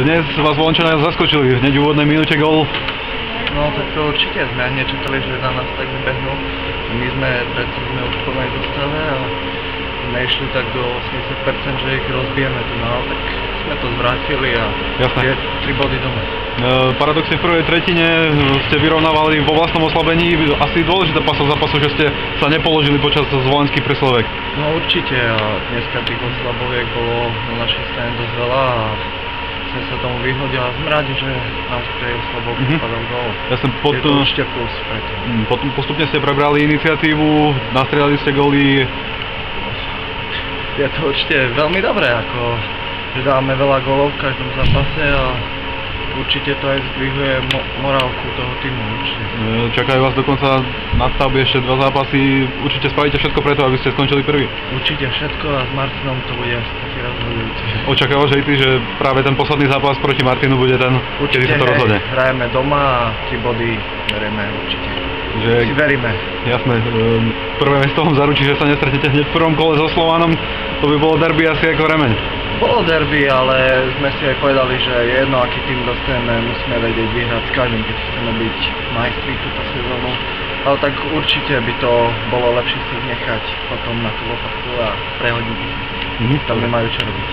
Dnes vás Volončania zaskočili, hneď úvodnej minúte gól. No tak to určite sme ani nečakali, že na nás tak vybehnú. My sme predtým sme už plnej zostave a sme išli tak do 80%, že ich rozbijeme tu no, tak sme to zvrátili a Jasné. tie 3 body doma. E, Paradoxne v prvej tretine ste vyrovnávali vo vlastnom oslabení. Asi dôležitá pasov zápasu, že ste sa nepoložili počas zvolenských preslovek. No určite a dneska tých oslaboviek bolo na našej strane dosť veľa a sme sa tomu vyhnúť a sme rádi, že tej oslabovky Mhm. mm-hmm. padol gól. Ja som pod, Je to určite plus preto. Mm, Potom postupne ste prebrali iniciatívu, nastrieľali ste góly. Je to určite veľmi dobré, ako že dáme veľa gólov v každom zápase a určite to aj zdvihuje mo- morálku toho týmu určite. E, Čakajú vás dokonca na stavbe ešte dva zápasy. Určite spravíte všetko preto, aby ste skončili prvý. Určite všetko a s Martinom to bude asi taký. Očakávaš aj ty, že práve ten posledný zápas proti Martinu bude ten, kedy sa to rozhodne. hrajeme doma a 3 body berieme určite. Že, Si veríme. jasné, e, prvé miesto vám zaručí, že sa nestretnete hneď v prvom kole so Slovanom. To by bolo derby asi ako remeň. Bolo derby, ale sme si aj povedali, že je jedno, aký tým dostaneme, musíme vedieť vyhrať s každým, keď chceme byť majstri túto sezónu. Ale tak určite by to bolo lepšie si nechať potom na tú lopatku a prehodiť. Mhm. Tam nemajú čo robiť.